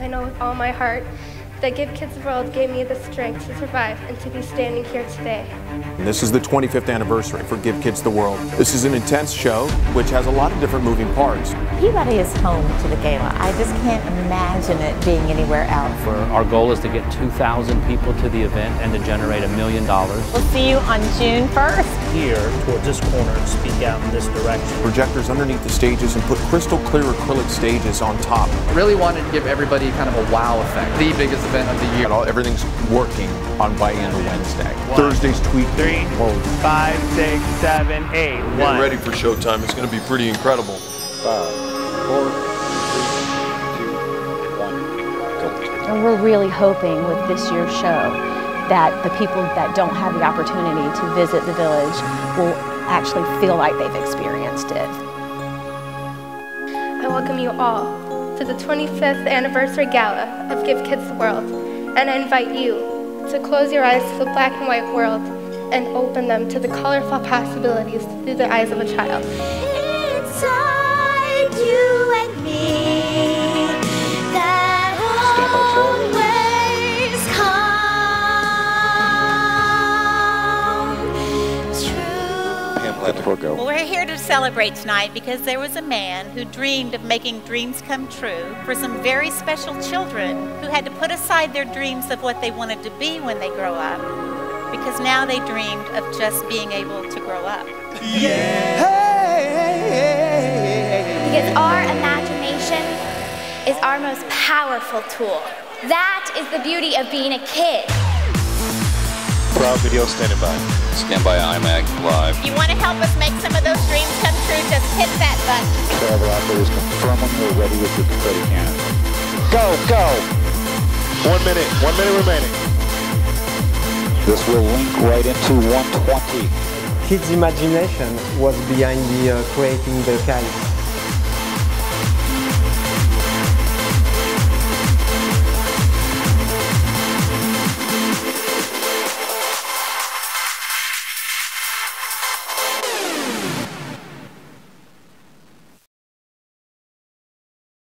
I know with all my heart that Give Kids the World gave me the strength to survive and to be standing here today. This is the 25th anniversary for Give Kids the World. This is an intense show which has a lot of different moving parts. Peabody is home to the gala. I just can't imagine it being anywhere else. For our goal is to get 2,000 people to the event and to generate a million dollars. We'll see you on June 1st. Here towards this corner and speak out in this direction. Projectors underneath the stages and put crystal clear acrylic stages on top. Really wanted to give everybody kind of a wow effect. The biggest event of the year. All, everything's working on by end of Wednesday. One, Thursday's tweak. Three, Whoa. five, six, seven, eight. One. Getting ready for showtime. It's going to be pretty incredible. Five, four, three, two, one, go. And we're really hoping with this year's show that the people that don't have the opportunity to visit the village will actually feel like they've experienced it. I welcome you all to the 25th anniversary gala of Give Kids the World, and I invite you to close your eyes to the black and white world and open them to the colorful possibilities through the eyes of a child. Let the go. Well, we're here to celebrate tonight because there was a man who dreamed of making dreams come true for some very special children who had to put aside their dreams of what they wanted to be when they grow up because now they dreamed of just being able to grow up. Yeah. Because our imagination is our most powerful tool. That is the beauty of being a kid. Proud video standing by. Stand by IMAG Live. If you want to help us make some of those dreams come true, just hit that button. Travel operators confirm when you're ready with your confetti cannon. Go, go! One minute, one minute remaining. This will link right into 120. Kids' imagination was behind the uh, creating the kite.